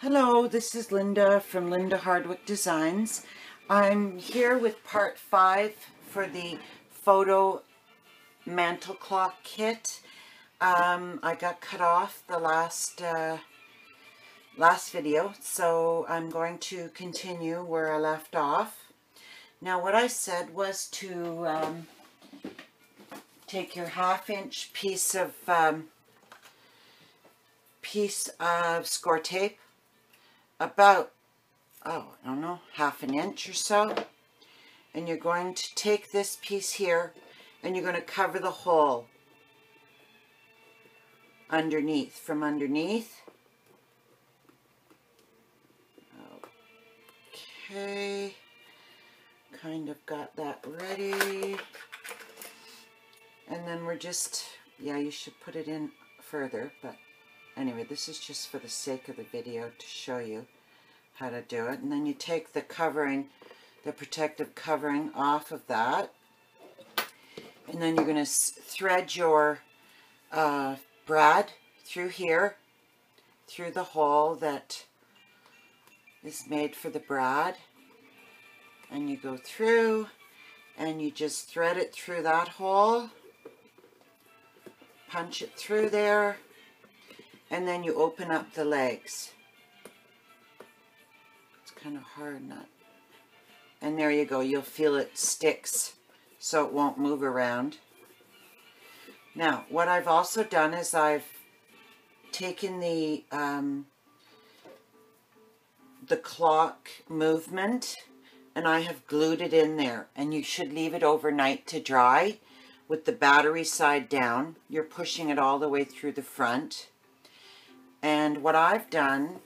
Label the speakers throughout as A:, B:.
A: Hello, this is Linda from Linda Hardwick Designs. I'm here with part five for the photo mantle clock kit. Um, I got cut off the last uh, last video, so I'm going to continue where I left off. Now what I said was to um, take your half inch piece of um, piece of score tape about, oh, I don't know, half an inch or so. And you're going to take this piece here and you're going to cover the hole underneath, from underneath. Okay, kind of got that ready. And then we're just, yeah, you should put it in further, but Anyway, this is just for the sake of the video to show you how to do it. And then you take the covering, the protective covering off of that. And then you're going to thread your uh, brad through here, through the hole that is made for the brad. And you go through and you just thread it through that hole. Punch it through there and then you open up the legs. It's kind of hard not. And there you go. You'll feel it sticks so it won't move around. Now, what I've also done is I've taken the um, the clock movement and I have glued it in there. And you should leave it overnight to dry with the battery side down. You're pushing it all the way through the front. And what I've done,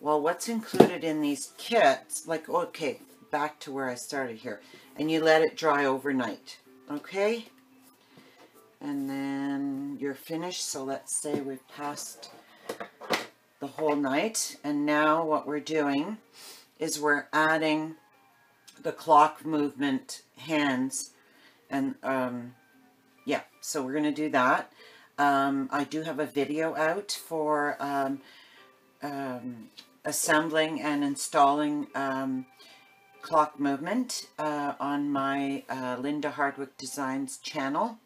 A: well, what's included in these kits, like, okay, back to where I started here. And you let it dry overnight, okay? And then you're finished. So let's say we've passed the whole night. And now what we're doing is we're adding the clock movement hands. And, um, yeah, so we're going to do that. Um, I do have a video out for um, um, assembling and installing um, clock movement uh, on my uh, Linda Hardwick Designs channel.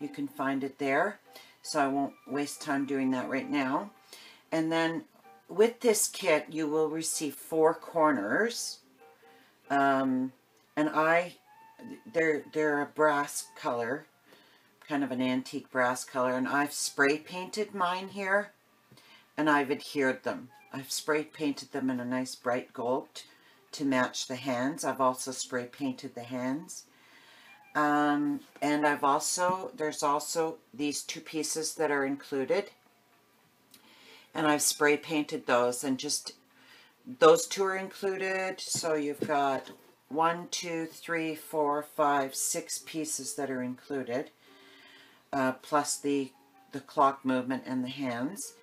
A: You can find it there, so I won't waste time doing that right now. And then with this kit, you will receive four corners. Um, and I, they're, they're a brass color kind of an antique brass color. And I've spray painted mine here and I've adhered them. I've spray painted them in a nice bright gold to match the hands. I've also spray painted the hands. Um, and I've also, there's also these two pieces that are included. And I've spray painted those and just, those two are included. So you've got one, two, three, four, five, six pieces that are included uh, plus the, the clock movement and the hands.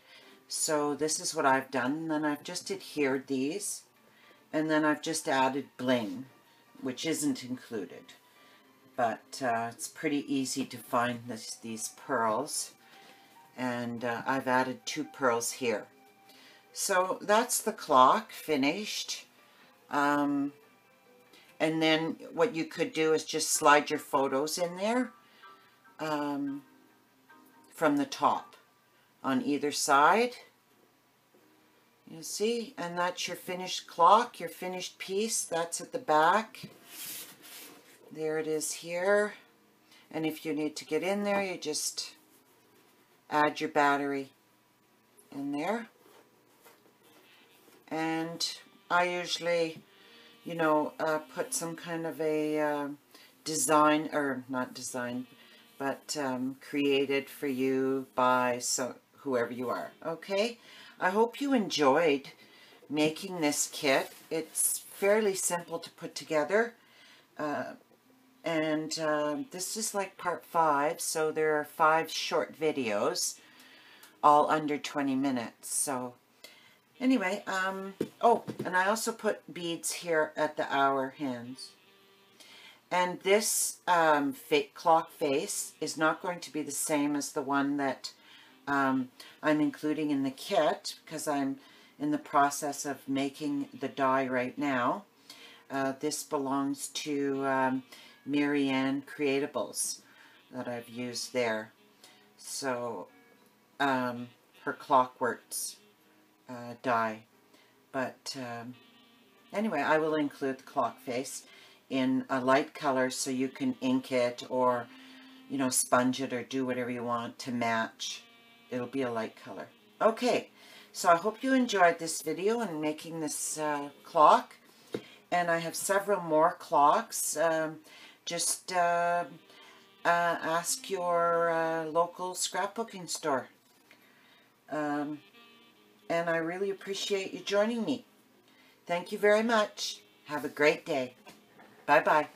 A: So this is what I've done. And then I've just adhered these. And then I've just added bling, which isn't included. But uh, it's pretty easy to find this, these pearls. And uh, I've added two pearls here. So that's the clock finished. Um, and then what you could do is just slide your photos in there um, from the top on either side. You see, and that's your finished clock, your finished piece. That's at the back. There it is here. And if you need to get in there, you just add your battery in there. And I usually, you know, uh, put some kind of a uh, design, or not design, but um, created for you by so whoever you are. Okay, I hope you enjoyed making this kit. It's fairly simple to put together. Uh, and uh, this is like part five, so there are five short videos, all under 20 minutes. So anyway, um, oh, and I also put beads here at the hour hands. And this um, fake clock face is not going to be the same as the one that um, I'm including in the kit because I'm in the process of making the die right now. Uh, this belongs to um, Marianne Creatables that I've used there. So, um, her Clockworks uh, die. But um, anyway, I will include the clock face in a light color so you can ink it or, you know, sponge it or do whatever you want to match. It'll be a light color. Okay, so I hope you enjoyed this video and making this uh, clock. And I have several more clocks. Um, just uh, uh, ask your uh, local scrapbooking store. Um, and I really appreciate you joining me. Thank you very much. Have a great day. Bye-bye.